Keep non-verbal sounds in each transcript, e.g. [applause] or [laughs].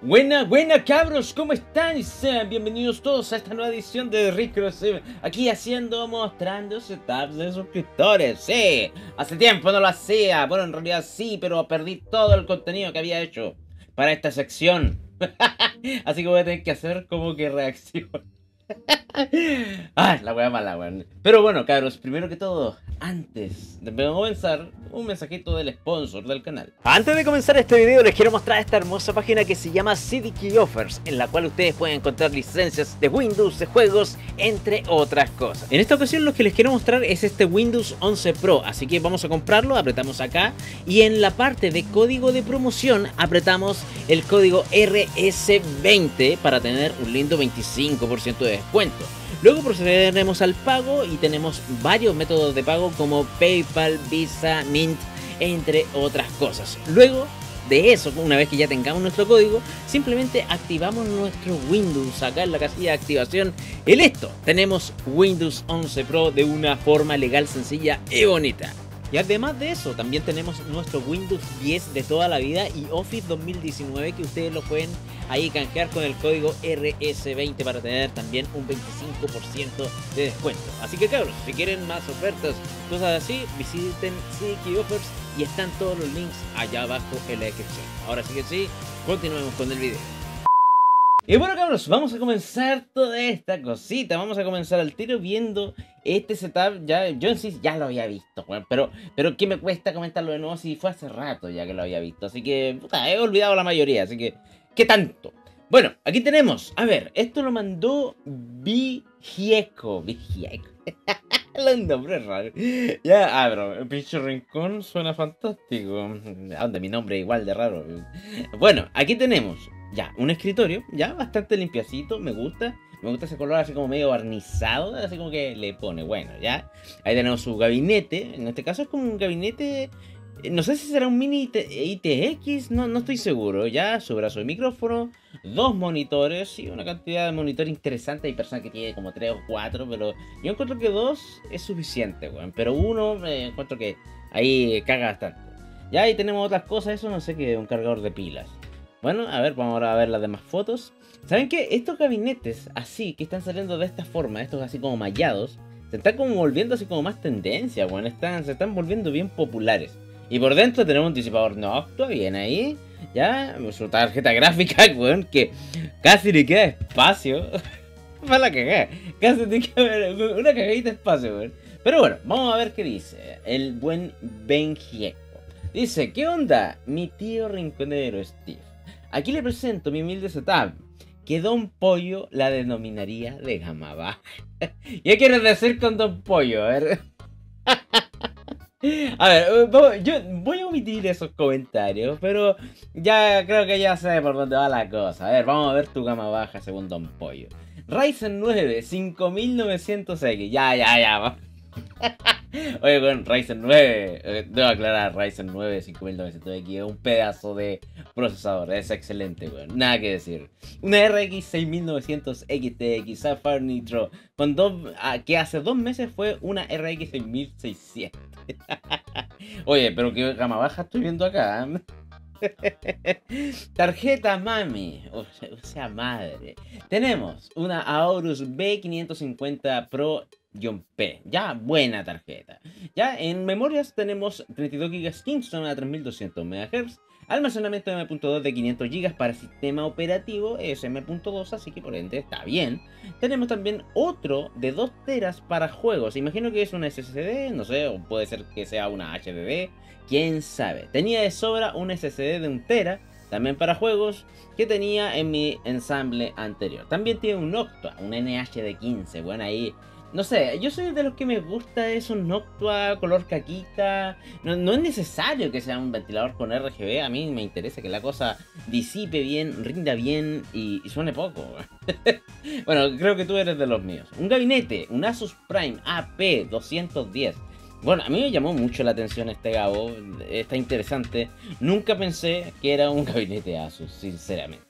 Buena, buena cabros, ¿cómo están? Sean bienvenidos todos a esta nueva edición de Rico 7 Aquí haciendo, mostrando setups de suscriptores. Sí, hace tiempo no lo hacía. Bueno, en realidad sí, pero perdí todo el contenido que había hecho Para esta sección. [laughs] Así que voy a tener que hacer como que reacción [laughs] Ah, la wea mala, weón. Pero bueno, cabros, primero que todo, antes de comenzar, un mensajito del sponsor del canal. Antes de comenzar este video les quiero mostrar esta hermosa página que se llama CDK Offers, en la cual ustedes pueden encontrar licencias de Windows, de juegos, entre otras cosas. En esta ocasión lo que les quiero mostrar es este Windows 11 Pro, así que vamos a comprarlo, apretamos acá y en la parte de código de promoción apretamos el código RS20 para tener un lindo 25% de descuento. Luego procederemos al pago y tenemos varios métodos de pago como PayPal, Visa, Mint, entre otras cosas. Luego de eso, una vez que ya tengamos nuestro código, simplemente activamos nuestro Windows acá en la casilla de activación. Y listo, tenemos Windows 11 Pro de una forma legal, sencilla y bonita. Y además de eso, también tenemos nuestro Windows 10 de toda la vida y Office 2019 que ustedes lo pueden ahí canjear con el código RS20 para tener también un 25% de descuento. Así que cabros, si quieren más ofertas, cosas así, visiten CQ Offers y están todos los links allá abajo en la descripción. Ahora sí que sí, continuemos con el video. Y bueno cabros, vamos a comenzar toda esta cosita, vamos a comenzar al tiro viendo este setup, ya, yo sí ya lo había visto, pero, pero ¿qué me cuesta comentarlo de nuevo si fue hace rato ya que lo había visto? Así que, puta, he olvidado la mayoría, así que, ¿qué tanto? Bueno, aquí tenemos, a ver, esto lo mandó Vigieco, Vigieco. [laughs] Los nombres raros. Ya, ah, pero pinche rincón suena fantástico. ¿A dónde mi nombre es igual de raro? Bueno, aquí tenemos ya, un escritorio, ya bastante limpiacito, me gusta. Me gusta ese color así como medio barnizado, así como que le pone, bueno, ya. Ahí tenemos su gabinete, en este caso es como un gabinete, eh, no sé si será un mini ITX, no, no estoy seguro, ya. Su brazo de micrófono, dos monitores y una cantidad de monitores interesante. Hay personas que tienen como tres o cuatro, pero yo encuentro que dos es suficiente, weón. Pero uno, me encuentro que ahí caga bastante. Ya ahí tenemos otras cosas, eso no sé qué, un cargador de pilas. Bueno, a ver, vamos ahora a ver las demás fotos. ¿Saben qué? Estos gabinetes así, que están saliendo de esta forma, estos así como mallados, se están como volviendo así como más tendencia, bueno, están, se están volviendo bien populares. Y por dentro tenemos un disipador Noctua, bien ahí. Ya, su tarjeta gráfica, [laughs] weón, que casi le queda espacio. [laughs] Para la cagada. Casi te queda una cagadita de espacio, weón. Pero bueno, vamos a ver qué dice el buen Benjieco. Dice, ¿qué onda? Mi tío rinconero Steve. Aquí le presento mi humilde setup, que Don Pollo la denominaría de gama baja. [laughs] ¿Qué quieres decir con Don Pollo? A ver. [laughs] A ver, eh, yo voy a omitir esos comentarios, pero ya creo que ya sé por dónde va la cosa. A ver, vamos a ver tu gama baja según Don Pollo. Ryzen 9, 5900X. Ya, ya, ya. [laughs] Oye, con Ryzen 9, eh, debo aclarar, Ryzen 9 5900X es un pedazo de procesador, es excelente, weón, nada que decir. Una RX 6900 XTX Sapphire Nitro, con dos, ah, que hace dos meses fue una RX 6600. [laughs] Oye, pero qué gama baja estoy viendo acá. ¿eh? [laughs] Tarjeta mami, o sea, madre. Tenemos una Aorus B550 Pro P. Ya, buena tarjeta. Ya, en memorias tenemos 32 GB Kingston a 3200 MHz. Almacenamiento M.2 de 500 GB para sistema operativo es M.2, así que por ende está bien. Tenemos también otro de 2 teras para juegos. Imagino que es una SSD, no sé, o puede ser que sea una HDD, quién sabe. Tenía de sobra un SSD de 1 tera, también para juegos, que tenía en mi ensamble anterior. También tiene un Noctua, un NH de 15, bueno ahí no sé, yo soy de los que me gusta eso Noctua, color caquita. No, es necesario que sea un ventilador con RGB. A mí me interesa que la cosa disipe bien, rinda bien y, suene poco. [laughs] bueno, creo que tú eres de los míos. Un gabinete, un Asus Prime AP210. Bueno, a mí me llamó mucho la atención este gabo. Está interesante. Nunca pensé que era un [laughs] gabinete Asus, sinceramente.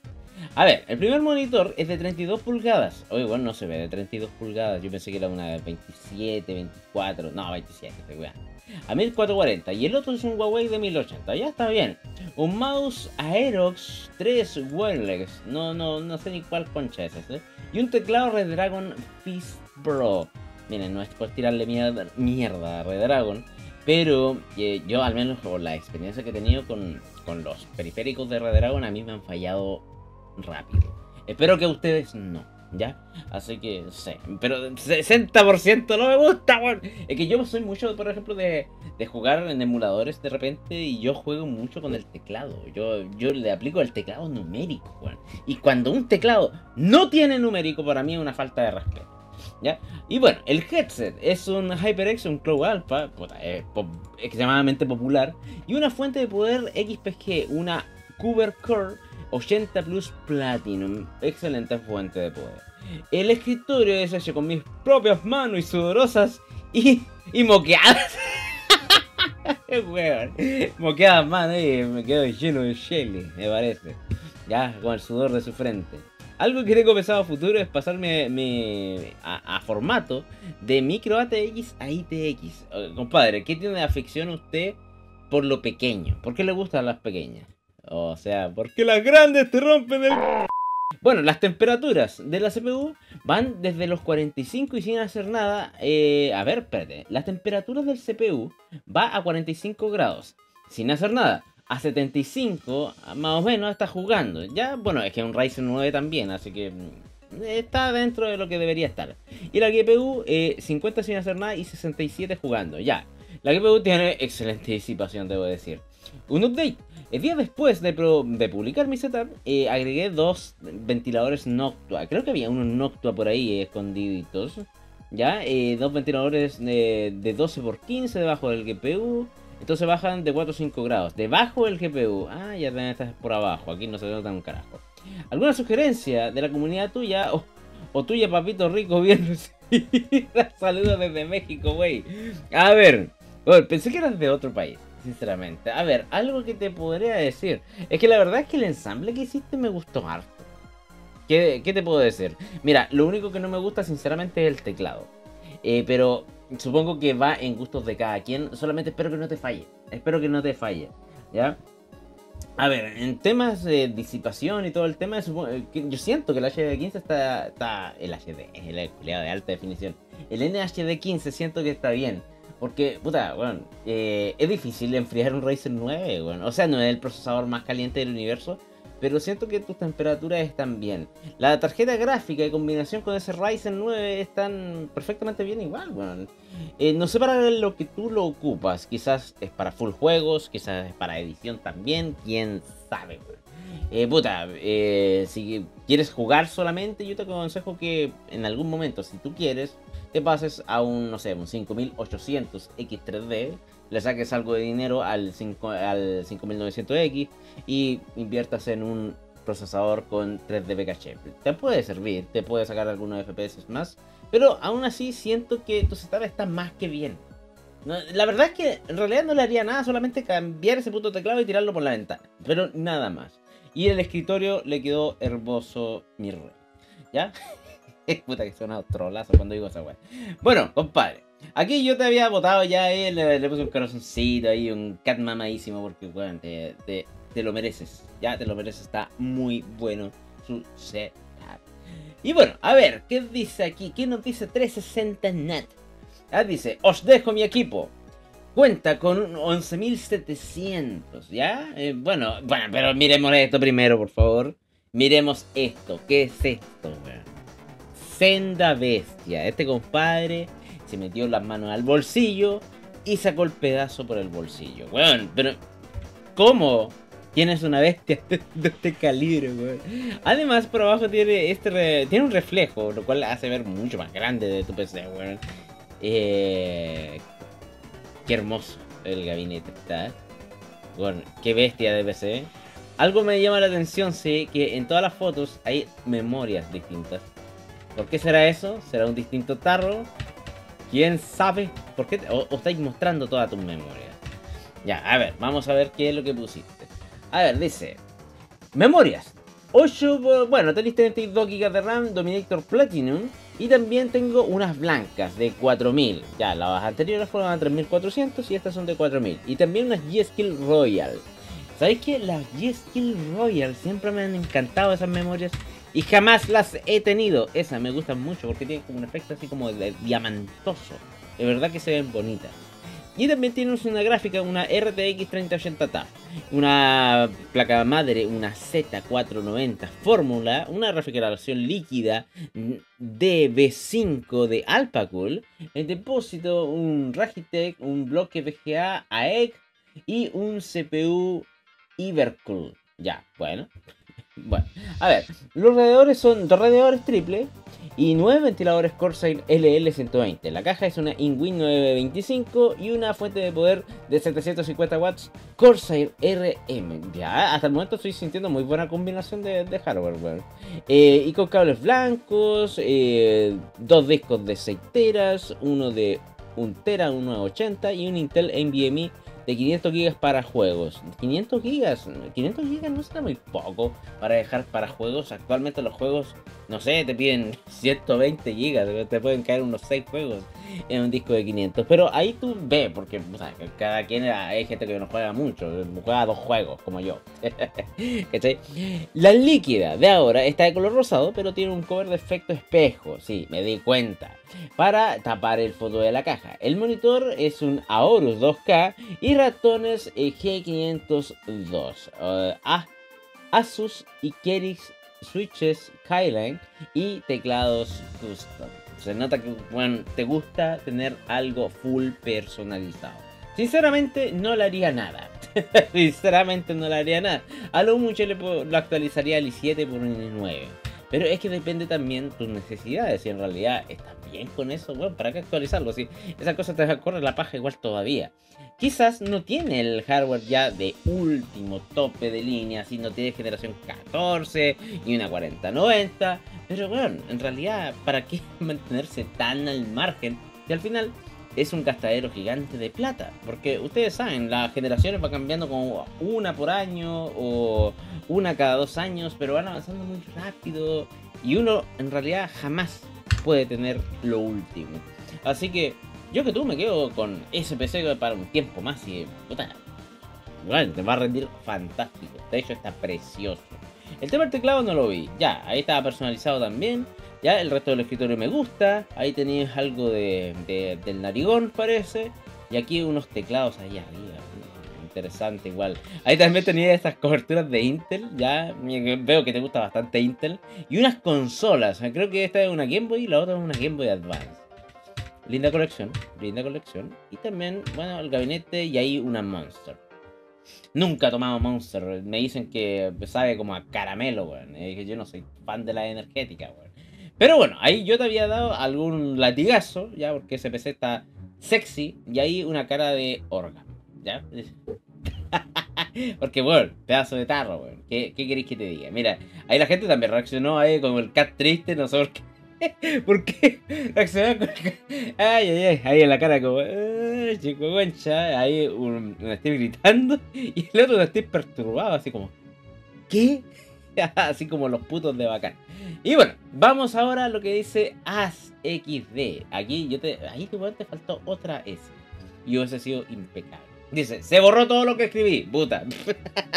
A ver, el primer monitor es de 32 pulgadas. Oye, bueno, no se ve de 32 pulgadas. Yo pensé que era una de 27, 24. No, 27, A 1440. Y el otro es un Huawei de 1080. Ya está bien. Un mouse Aerox 3 wireless. No, no, no sé ni cuál concha es ese. Y un teclado Redragon Fist Pro. Miren, no es por tirarle mierda, mierda a Redragon. Pero eh, yo, al menos por la experiencia que he tenido con, con los periféricos de Redragon, a mí me han fallado rápido. Espero que ustedes no, ¿ya? Así que, sé. Pero 60% no me gusta, Es que yo soy mucho, por ejemplo, de, de, jugar en emuladores de repente y yo juego mucho con el teclado. Yo, yo le aplico el teclado numérico, Y cuando un teclado no tiene numérico, para mí es una falta de respeto. ¿Ya? Y bueno, el headset es un HyperX, un Cloud Alpha, extremadamente popular, y una fuente de poder XPG, una Cooper Core 80 Plus Platinum. Excelente fuente de poder. El escritorio es hecho con mis propias manos y sudorosas y, y moqueadas. [laughs] moqueadas manos y me quedo lleno de Shelly, me parece. Ya, con el sudor de su frente. Algo que tengo pensado a futuro es pasarme a, formato de micro ATX a ITX. compadre, ¿qué tiene de afición usted por lo pequeño? ¿Por qué le gustan las pequeñas? O sea, ¿por qué las grandes te rompen el... Bueno, las temperaturas de la CPU van desde los 45 y sin hacer nada. Eh, a ver, espérate. Las temperaturas del CPU va a 45 grados sin hacer nada. A 75, más o menos, está jugando. Ya, bueno, es que un Ryzen 9 también, así que mm, está dentro de lo que debería estar. Y la GPU, 50 eh, sin hacer nada y 67 jugando. Ya, la GPU tiene excelente disipación, debo decir. Un update el día después de, publicar mi setup, eh, agregué dos ventiladores Noctua. Creo que había unos Noctua por ahí escondiditos. Ya, eh, dos ventiladores de, 12 x 15 debajo del GPU. Entonces bajan de 4 o 5 grados. Debajo del GPU. Ah, ya también estás por abajo. Aquí no se nota un carajo. ¿Alguna sugerencia de la comunidad tuya? O, tuya, papito rico, bien [laughs] Saludos desde México, güey. A ver. pensé que eras de otro país sinceramente. A ver, algo que te podría decir. Es que la verdad es que el ensamble que hiciste me gustó harto. ¿Qué, te puedo decir? Mira, lo único que no me gusta sinceramente es el teclado. Eh, pero supongo que va en gustos de cada quien. Solamente espero que no te falle. Espero que no te falle. ¿Ya? A ver, en temas de disipación y todo el tema, eh, yo siento que el HD15 está, está el HD, el empleado de alta definición. El NHD15 siento que está bien. Porque, puta, bueno, eh, es difícil enfriar un Ryzen 9, bueno. O sea, no es el procesador más caliente del universo, pero siento que tus temperaturas están bien. La tarjeta gráfica en combinación con ese Ryzen 9 están perfectamente bien igual, bueno. Eh, no sé para lo que tú lo ocupas, quizás es para full juegos, quizás es para edición también, quién sabe, bueno. Eh, puta, eh, si quieres jugar solamente, yo te aconsejo que en algún momento, si tú quieres, te pases a un, no sé, un 5800 X3D, le saques algo de dinero al, 5, al 5900X y inviertas en un procesador con 3D caché. Te puede servir, te puede sacar algunos FPS más, pero aún así siento que tu setup está más que bien. la verdad es que en realidad no le haría nada, solamente cambiar ese puto teclado y tirarlo por la ventana, pero nada más. Y el escritorio le quedó hermoso mi rey. ¿Ya? [laughs] Puta que suena trolazo cuando digo esa weá. Bueno, compadre. Aquí yo te había votado ya, eh, le, puse un corazoncito ahí, un cat mamadísimo, porque weón, te, te, lo mereces. Ya te lo mereces, está muy bueno su setup. Y bueno, a ver, ¿qué dice aquí? ¿Qué nos dice 360net? Ah, dice, os dejo mi equipo. Cuenta con 11.700, ¿ya? Eh, bueno, bueno, pero miremos esto primero, por favor. Miremos esto. ¿Qué es esto, weón? Senda bestia. Este compadre se metió las manos al bolsillo y sacó el pedazo por el bolsillo. Weón, pero ¿cómo? Tienes una bestia [laughs] de este calibre, weón. Además, por abajo tiene este tiene un reflejo, lo cual hace ver mucho más grande de tu PC, weón. Eh, qué hermoso el gabinete está. Bueno, qué bestia de PC. Algo me llama la atención, sí, que en todas las fotos hay memorias distintas. ¿Por qué será eso? ¿Será un distinto tarro? ¿Quién sabe? ¿Por qué? O, estáis mostrando toda tu memoria. Ya, a ver, vamos a ver qué es lo que pusiste. A ver, dice... Memorias. 8, bueno, tenéis 32 GB de RAM, Dominator Platinum. Y también tengo unas blancas de 4000. Ya, las anteriores fueron a 3400 y estas son de 4000. Y también unas G-Skill Royal. ¿Sabéis que las G-Skill Royal siempre me han encantado esas memorias? Y jamás las he tenido. Esas me gustan mucho porque tienen como un efecto así como de diamantoso. De verdad que se ven bonitas. Y también tenemos una gráfica, una RTX 3080 Ti, una placa madre, una Z490 Fórmula, una refrigeración líquida DB5 de Alpacool, el depósito, un Ragitech, un bloque VGA AEC y un CPU Ibercool. Ya, bueno. Bueno, a ver, los radiadores son dos radiadores triple y 9 ventiladores Corsair LL120. La caja es una InWin 925 y una fuente de poder de 750 watts Corsair RM. Ya, hasta el momento estoy sintiendo muy buena combinación de, hardware. Eh, y con cables blancos, eh, dos discos de 6 teras, uno de 1 tera, uno de 80 y un Intel NVMe de 500 gigas para juegos. 500 gigas, 500 gigas no está muy poco para dejar para juegos. Actualmente los juegos, no sé, te piden [laughs] 120 gigas, te pueden caer unos 6 juegos en un disco de 500. Pero ahí tú ves, porque cada quien hay gente que no juega mucho, juega dos juegos como yo. [laughs] La líquida de ahora está de color rosado, pero tiene un cover de efecto espejo, sí, me di cuenta para tapar el fondo de la caja. El monitor es un Aorus 2K y ratones G502. Uh, Asus y Kerix switches Skyline y teclados custom. Se nota que te gusta tener algo full personalizado. Sinceramente no le haría nada. [laughs] Sinceramente no le haría nada. A lo mucho le lo actualizaría al i7 por un i9. Pero es que depende también tus necesidades. Si en realidad estás bien con eso, bueno, ¿para qué actualizarlo? Si esa cosa te corre la paja igual todavía. Quizás no tiene el hardware ya de último tope de línea, si no tiene generación 14 y una 4090. Pero bueno, en realidad, ¿para qué [laughs] mantenerse tan al margen? Y al final es un gastadero gigante de plata. Porque ustedes saben, las generaciones van cambiando como una por año o una cada dos años, pero van avanzando muy rápido. Y uno en realidad jamás puede tener lo último. Así que yo que tú me quedo con ese PC para un tiempo más y puta, te va a rendir fantástico. De hecho está precioso. El tema del teclado no lo vi. Ya, ahí estaba personalizado también. Ya, el resto del escritorio me gusta. Ahí tenéis algo de, del narigón, parece. Y aquí unos teclados ahí arriba. Interesante igual. Ahí también tenía estas coberturas de Intel. Ya veo que te gusta bastante Intel. Y unas consolas. Creo que esta es una Game Boy y la otra es una Game Boy Advance. Linda colección, linda colección. Y también, bueno, el gabinete y ahí una Monster. Nunca he tomado Monster. Me dicen que sabe como a caramelo, weón. yo no soy fan de la energética, weón. Pero bueno, ahí yo te había dado algún latigazo, ya, porque ese PC está sexy. Y ahí una cara de órgano, ¿ya? [laughs] porque, bueno, pedazo de tarro, weón. ¿Qué, ¿Qué queréis que te diga? Mira, ahí la gente también reaccionó ahí con el cat triste, no sé por qué. [laughs] ¿Por qué? Reaccionó con el... Ay, ay, ay, ahí en la cara como... chico concha, ahí un, un Steve gritando y el otro Steve perturbado, así como... ¿Qué? [laughs] así como los putos de bacán. Y bueno, vamos ahora a lo que dice ASXD. Aquí yo te. Ahí te faltó otra S. Y hubiese sido impecable. Dice, se borró todo lo que escribí, puta.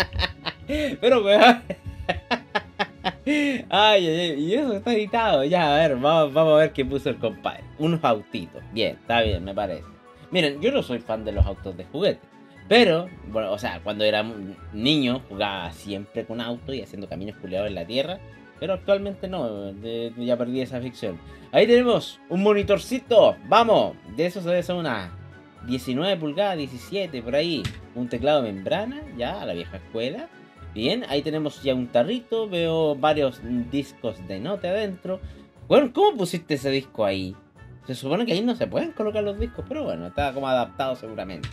[laughs] Pero [laughs] Ay, ay, ay, y eso está editado. Ya, a ver, vamos, vamos a ver qué puso el compadre. Unos autitos. Bien, está bien, me parece. Miren, yo no soy fan de los autos de juguete. Pero, bueno, o sea, cuando era niño jugaba siempre con auto y haciendo caminos culiados en la tierra. Pero actualmente no, ya perdí esa ficción. Ahí tenemos un monitorcito, vamos, de esos debe ser una 19 pulgadas, 17 por ahí. Un teclado de membrana, ya a la vieja escuela. Bien, ahí tenemos ya un tarrito, veo varios discos de note adentro. Bueno, ¿cómo pusiste ese disco ahí? Se supone que ahí no se pueden colocar los discos, pero bueno, está como adaptado seguramente.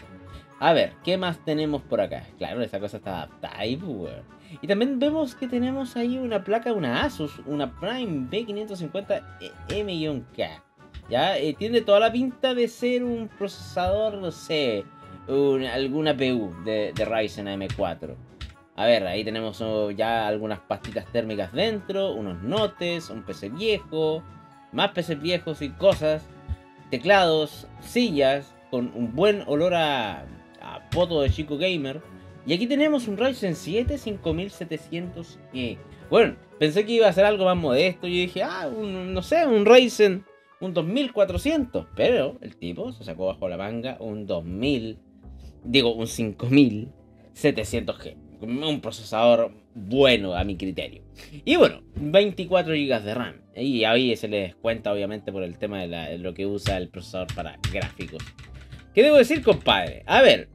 A ver, ¿qué más tenemos por acá? Claro, esa cosa está adaptada ahí, pues, Y también vemos que tenemos ahí una placa, una Asus, una Prime B550M-K. Ya, eh, tiene toda la pinta de ser un procesador, no sé, alguna PU de, de Ryzen M4. A ver, ahí tenemos oh, ya algunas pastitas térmicas dentro, unos notes, un PC viejo, más PCs viejos y cosas, teclados, sillas, con un buen olor a, a poto de chico gamer. Y aquí tenemos un Ryzen 7 5700E. Bueno, pensé que iba a ser algo más modesto. Y dije, ah, no sé, un Ryzen, un 2400. Pero el tipo se sacó bajo la manga un 2000, digo, un 5700G. Un procesador bueno a mi criterio. Y bueno, 24 GB de RAM. Y ahí se les cuenta obviamente por el tema de, lo que usa el procesador para gráficos. ¿Qué debo decir, compadre? A ver,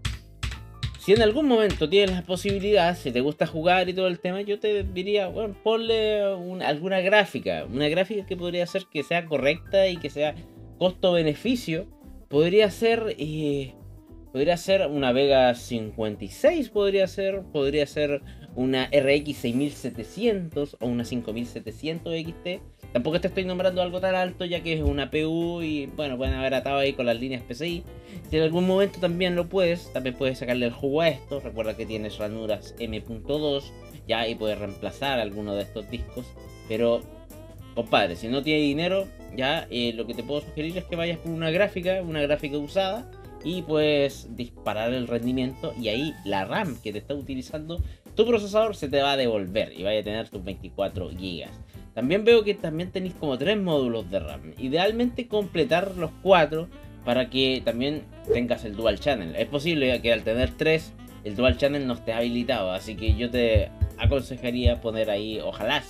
si en algún momento tienes la posibilidad, si te gusta jugar y todo el tema, yo te diría, bueno, ponle alguna gráfica. Una gráfica que podría ser que sea correcta y que sea costo-beneficio. Podría ser... Eh, podría ser una Vega 56, podría ser, podría ser una RX 6700 o una 5700 XT. Tampoco te estoy nombrando algo tan alto ya que es una PU y bueno, pueden haber atado ahí con las líneas PCI. Si en algún momento también lo puedes, también puedes sacarle el jugo a esto. Recuerda que tienes ranuras M.2 ya y puedes reemplazar alguno de estos discos. Pero, compadre, si no tienes dinero, ya eh, lo que te puedo sugerir es que vayas por una gráfica, una gráfica usada y puedes disparar el rendimiento y ahí la RAM que te está utilizando tu procesador se te va a devolver y vaya a tener tus 24 GB. También veo que también tenéis como tres módulos de RAM. Idealmente completar los cuatro para que también tengas el dual channel. Es posible que al tener tres el dual channel no esté habilitado, así que yo te aconsejaría poner ahí, ojalá,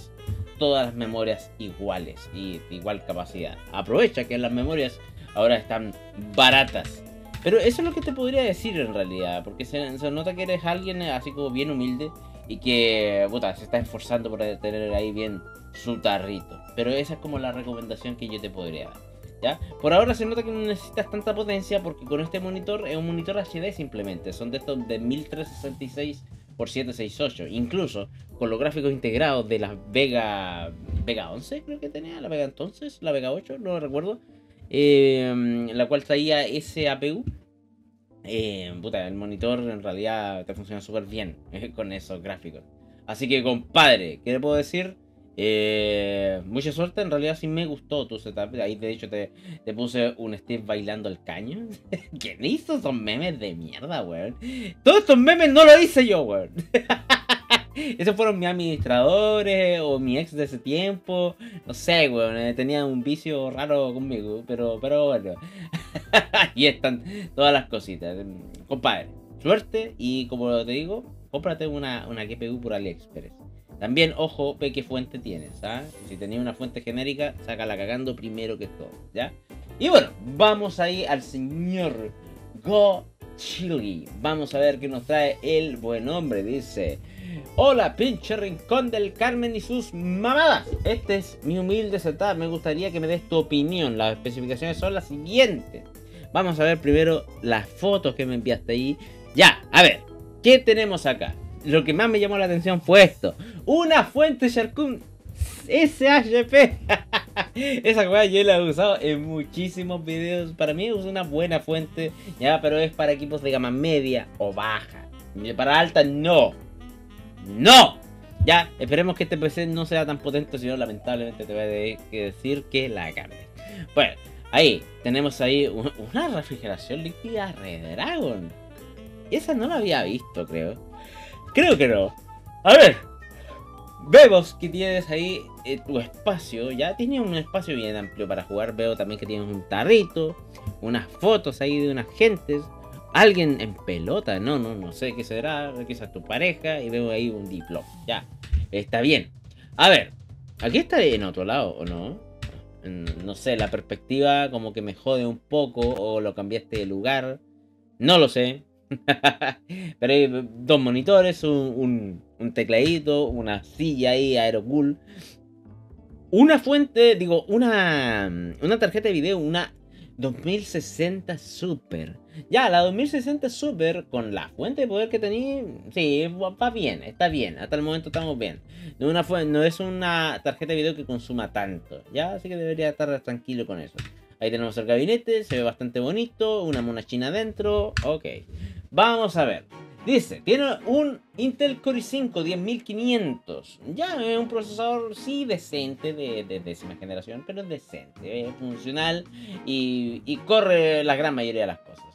todas las memorias iguales y de igual capacidad. Aprovecha que las memorias ahora están baratas pero eso es lo que te podría decir en realidad, porque se, nota que eres alguien así como bien humilde y que puta, se está esforzando por tener ahí bien su tarrito. Pero esa es como la recomendación que yo te podría dar. ¿Ya? Por ahora se nota que no necesitas tanta potencia porque con este monitor es un monitor HD simplemente. Son de estos de 1366 x 768. Incluso con los gráficos integrados de la Vega Vega 11 creo que tenía, la Vega entonces, la Vega 8, no recuerdo. Em, la cual traía ese APU. Eh, puta, el monitor en realidad te funciona súper bien [laughs] con esos gráficos. Así que, compadre, ¿qué le puedo decir? Eh, mucha suerte, en realidad sí me gustó tu setup. Ahí de hecho te, puse un Steve bailando el caño. ¿Quién hizo esos memes de mierda, weón? Todos estos memes no lo hice yo, weón. [laughs] Esos fueron mis administradores o mi ex de ese tiempo. No sé, weón. Eh, tenía un vicio raro conmigo. Pero, pero bueno. [laughs] Ahí están todas las cositas. Compadre, suerte. Y como te digo, cómprate una, una GPU por AliExpress. También, ojo, ve qué fuente tienes. ¿ah? Si tenías una fuente genérica, sácala cagando primero que todo. ¿Ya? Y bueno, vamos ahí al señor Go Chili. Vamos a ver qué nos trae el buen hombre. Dice. Hola, pinche rincón del Carmen y sus mamadas. Este es mi humilde setup. Me gustaría que me des tu opinión. Las especificaciones son las siguientes. Vamos a ver primero las fotos que me enviaste ahí. Ya, a ver, ¿qué tenemos acá? Lo que más me llamó la atención fue esto. Una fuente Sharkun SHP. [laughs] Esa weá yo la he usado en muchísimos videos. Para mí es una buena fuente, ya, pero es para equipos de gama media o baja. Para alta no. ¡No! Ya, esperemos que este PC no sea tan potente, si no, lamentablemente te voy a que decir que la cambie. Bueno, ahí, tenemos ahí una refrigeración líquida Red Dragon. Esa no la había visto, creo. Creo que no. A ver, vemos que tienes ahí eh, tu espacio. Ya tiene un espacio bien amplio para jugar. Veo también que tienes un tarrito, unas fotos ahí de unas gentes alguien en pelota, no, no, no sé qué será, quizás tu pareja, y veo ahí un diploma. Ya, está bien. A ver, aquí está en otro lado, ¿o no? No sé, la perspectiva como que me jode un poco, o lo cambiaste de lugar, no lo sé. [laughs] Pero hay dos monitores, un, tecladito, una silla ahí, Aerocool. Una fuente, digo, una, una tarjeta de video, una 2060 Super. Ya, la 2060 Super, con la fuente de poder que tenía, sí, va bien, está bien. Hasta el momento estamos bien. No, no es una tarjeta de video que consuma tanto, ya, así que debería estar tranquilo con eso. Ahí tenemos el gabinete, se ve bastante bonito, una mona china adentro, ok. Vamos a ver. Dice, tiene un Intel Core i5 10500. Ya es un procesador, sí, decente, de, décima generación, pero decente, es funcional y, corre la gran mayoría de las cosas.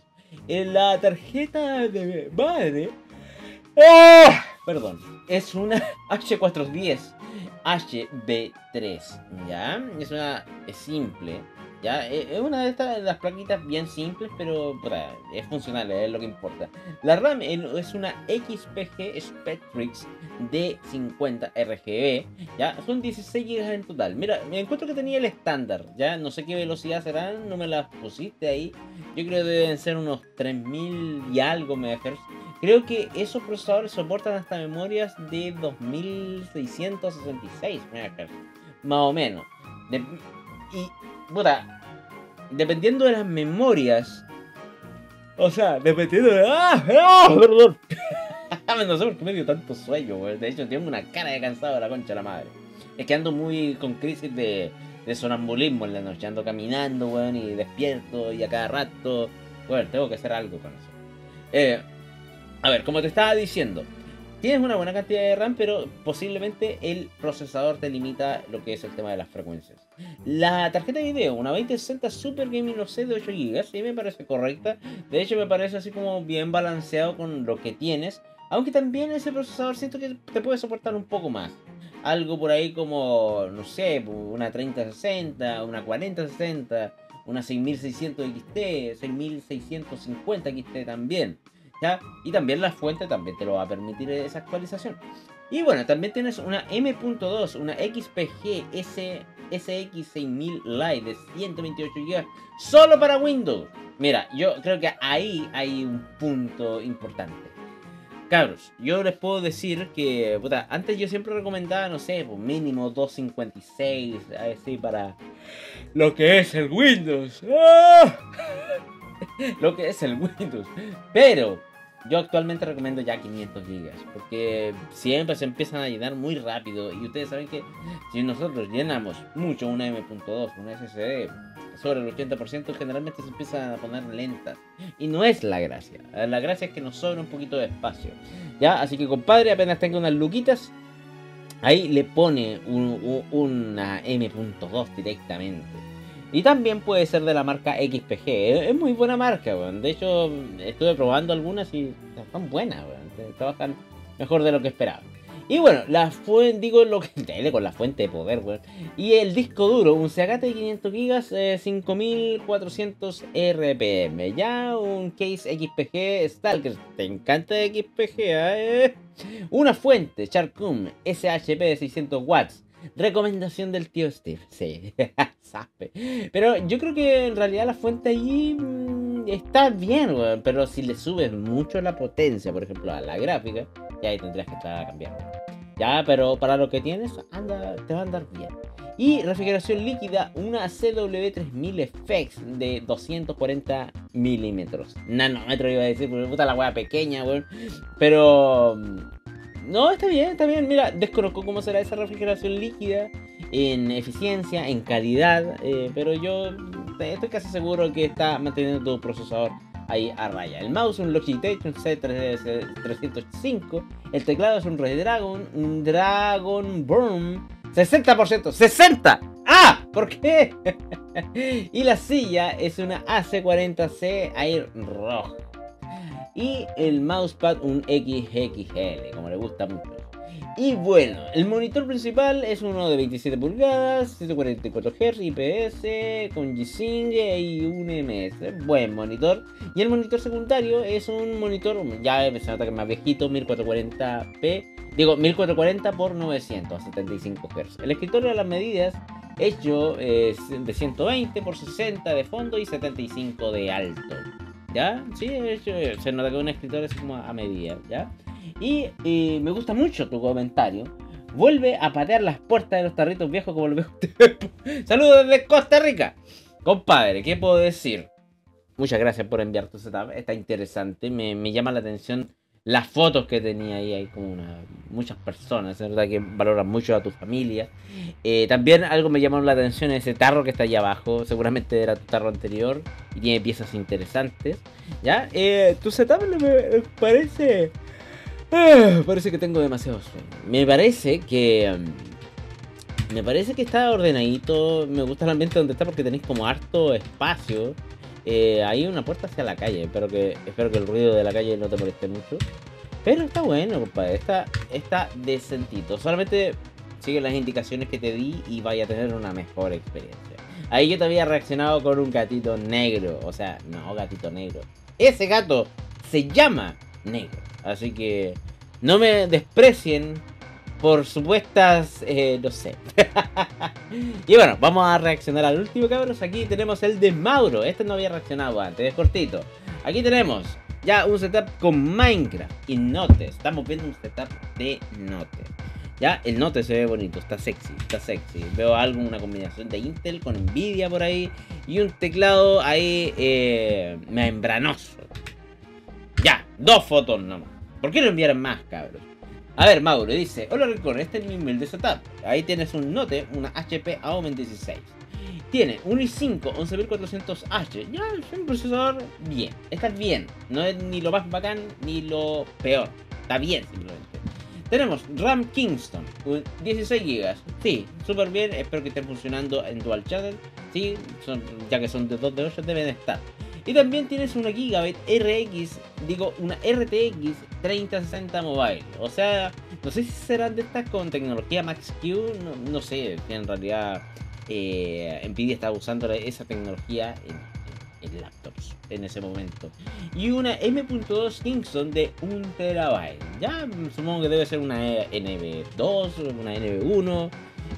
En la tarjeta de madre... ¡Oh! Perdón, es una [laughs] H410 HB3, ¿ya? Es una simple, ¿ya? E, es una de estas las plaquitas bien simples, pero es funcional, es lo que importa. La RAM es una XPG Spectrix D50 RGB, ¿ya? Son 16 GB en total. Mira, me encuentro que tenía el estándar, ¿ya? No sé qué velocidad serán, no me las pusiste ahí. Yo creo que deben ser unos 3000 y algo MHz. Creo que esos procesadores soportan hasta memorias de 2666 MHz, más o menos. y puta, dependiendo de las memorias. O sea, dependiendo de. ¡Ah! ¡Ah! Perdón. [laughs] no sé por qué me dio tanto sueño, güey. De hecho, tengo una cara de cansado de la concha de la madre. Es que ando muy con crisis de, de sonambulismo en la noche. Ando caminando, weón, y despierto y a cada rato. Bueno, tengo que hacer algo con eso. Eh, a ver, como te estaba diciendo, Tienes una buena cantidad de RAM, pero posiblemente el procesador te limita lo que es el tema de las frecuencias. La tarjeta de video, una 2060 Super Gaming C de 8 GB, sí me parece correcta. De hecho, me parece así como bien balanceado con lo que tienes. Aunque también ese procesador siento que te puede soportar un poco más. Algo por ahí como, no sé, una 3060, una 4060, una 6600 XT, 6650 XT también. Y también la fuente también te lo va a permitir esa actualización. Y bueno, también tienes una M.2, una XPG S, SX6000 Lite de 128 GB solo para Windows. Mira, yo creo que ahí hay un punto importante. Cabros, yo les puedo decir que, antes yo siempre recomendaba, no sé, pues mínimo 256, así para lo que es el Windows. [laughs] Lo que es el Windows. Pero yo actualmente recomiendo ya 500 GB porque siempre se empiezan a llenar muy rápido y ustedes saben que si nosotros llenamos mucho una M.2, una SSD sobre el 80% generalmente se empiezan a poner lentas y no es la gracia. La gracia es que nos sobra un poquito de espacio. Ya, así que compadre, apenas tenga unas luquitas, ahí le pone una M.2 directamente. Y también puede ser de la marca XPG. Es, muy buena marca, weón. De hecho, estuve probando algunas y están buenas, weón. Trabajan mejor de lo que esperaba. Y bueno, la fuente, digo lo que. [laughs] con la fuente de poder, weón. Y el disco duro, un Seagate de 500 GB, 5400 RPM. Ya un case XPG Stalker. Te encanta XPG, ¿eh? Una fuente, Charcum SHP de 600 watts. Recomendación del tío Steve. Sí, [laughs] Pero yo creo que en realidad la fuente ahí mm, está bien, Pero si le subes mucho la potencia, por ejemplo, a la gráfica, ya ahí tendrías que estar a cambiar. Ya, pero para lo que tienes, anda, te va a andar bien. Y refrigeración líquida, una CW3000 FX de 240 milímetros. Nanómetro iba a decir, porque puta la wea pequeña, weón. Pero mm, no, está bien, está bien. Mira, desconozco cómo será esa refrigeración líquida en eficiencia, en calidad, eh, pero yo estoy casi seguro que está manteniendo tu procesador ahí a raya. El mouse es un Logitech, un C305. El teclado es un Red Dragon, un Dragon Burn. 60%, 60%. ¡Ah! ¿Por qué? [laughs] y la silla es una AC40C Air Rojo y el mousepad un XXL, como le gusta mucho. Y bueno, el monitor principal es uno de 27 pulgadas, 144 Hz, IPS, con G-Sync y un MS. Buen monitor. Y el monitor secundario es un monitor, ya se nota que más viejito, 1440p. Digo, 1440 por 975 Hz. El escritorio a las medidas hecho es de 120 por 60 de fondo y 75 de alto. ¿Ya? Sí, se nota que un escritor es como a medida, ¿ya? Y, me gusta mucho tu comentario. Vuelve a patear las puertas de los tarritos viejos como lo veo [laughs] Saludos desde Costa Rica. Compadre, ¿qué puedo decir? Muchas gracias por enviar tu setup. Está interesante. Me, llama la atención las fotos que tenía ahí, hay como muchas personas, es verdad que valoran mucho a tu familia. Eh, también algo me llamó la atención ese tarro que está ahí abajo, seguramente era tu tarro anterior y tiene piezas interesantes. ¿Ya? Eh, tu setup me parece... Ah, parece que tengo demasiado sueño. Me parece que... Mm, me parece que está ordenadito. Me gusta el ambiente donde está porque tenéis como harto espacio. Eh, hay una puerta hacia la calle. Espero que, espero que el ruido de la calle no te moleste mucho. Pero está bueno, compadre. Está, está decentito. Solamente sigue las indicaciones que te di y vaya a tener una mejor experiencia. Ahí yo te había reaccionado con un gatito negro. O sea, no, gatito negro. Ese gato se llama negro. Así que no me desprecien por supuestas, eh, no sé. [laughs] y bueno, vamos a reaccionar al último, cabros. Aquí tenemos el de Mauro. Este no había reaccionado antes, es cortito. Aquí tenemos ya un setup con Minecraft y Note. Estamos viendo un setup de Note. Ya, el Note se ve bonito, está sexy, está sexy. Veo algo, una combinación de Intel con Nvidia por ahí. Y un teclado ahí eh, membranoso. Ya, dos fotos nomás. ¿Por qué no enviaron más, cabros? A ver, Mauro dice, hola Rincón, este es mi email de setup. Ahí tienes un Note, una HP AOMEN 16. Tiene un i5 11400H. Ya, es un procesador bien. Está bien. No es ni lo más bacán ni lo peor. Está bien simplemente. Tenemos RAM Kingston, 16 GB. Sí, súper bien. Espero que esté funcionando en Dual Channel. Sí, ya que son de 2 de 8 deben estar. Y también tienes una Gigabyte RX, digo, una RTX 3060 Mobile. O sea, no sé si serán de estas con tecnología Max-Q, no, sé, en realidad eh, Nvidia estaba usando esa tecnología en, en, laptops en ese momento. Y una M.2 Kingston de 1 terabyte. Ya supongo que debe ser una NB2, una NB1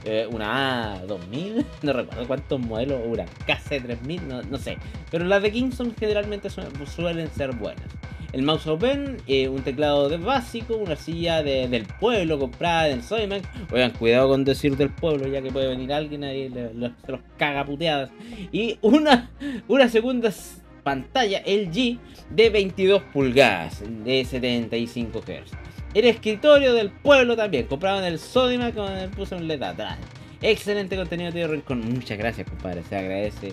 eh, una A2000, [laughs] no recuerdo cuántos modelos, una KC3000, no, sé. Pero las de Kingston generalmente suelen ser buenas. El mouse open, eh, un teclado de básico, una silla del pueblo comprada en el Soymac. Oigan, cuidado con decir del pueblo, ya que puede venir alguien ahí los caga puteadas. Y una, una segunda pantalla LG de 22 pulgadas de 75 Hz. El escritorio del pueblo también. Compraban el Sodimac con el puse un LED atrás. Excelente contenido, tío Rincón. Muchas gracias, compadre. Se agradece.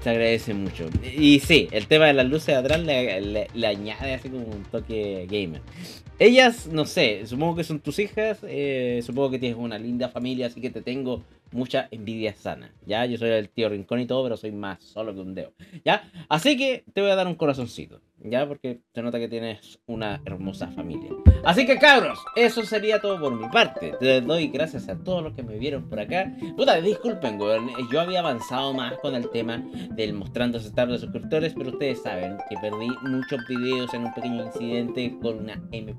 Se agradece mucho. Y sí, el tema de las luces de atrás le, le añade así como un toque gamer. Ellas, no sé, supongo que son tus hijas, eh, supongo que tienes una linda familia, así que te tengo mucha envidia sana, ¿ya? Yo soy el tío Rincón y todo, pero soy más solo que un dedo, ¿ya? Así que te voy a dar un corazoncito, ¿ya? Porque se nota que tienes una hermosa familia. Así que cabros, eso sería todo por mi parte. Te doy gracias a todos los que me vieron por acá. Puta, disculpen, weón, yo había avanzado más con el tema del mostrando estar de suscriptores, pero ustedes saben que perdí muchos videos en un pequeño incidente con una M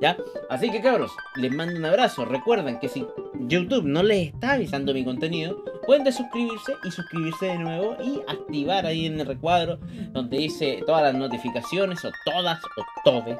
¿Ya? Así que cabros, les mando un abrazo. Recuerden que si YouTube no les está avisando mi contenido, pueden desuscribirse y suscribirse de nuevo y activar ahí en el recuadro donde dice todas las notificaciones o todas o todes.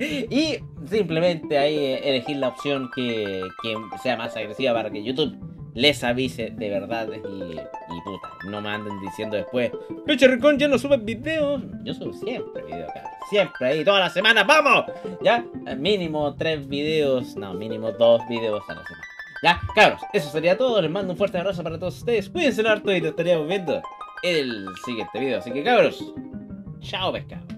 Y simplemente ahí elegir la opción que, que sea más agresiva para que YouTube les avise de verdad y, y puta, no me anden diciendo después, Peche Rincón ya no sube videos. Yo subo siempre videos, siempre ahí, todas las semanas, ¡vamos! Ya, mínimo tres videos, no, mínimo dos videos a la semana. Ya, cabros, eso sería todo. Les mando un fuerte abrazo para todos ustedes. Cuídense harto y nos estaríamos viendo en el siguiente video. Así que, cabros, chao, pescado.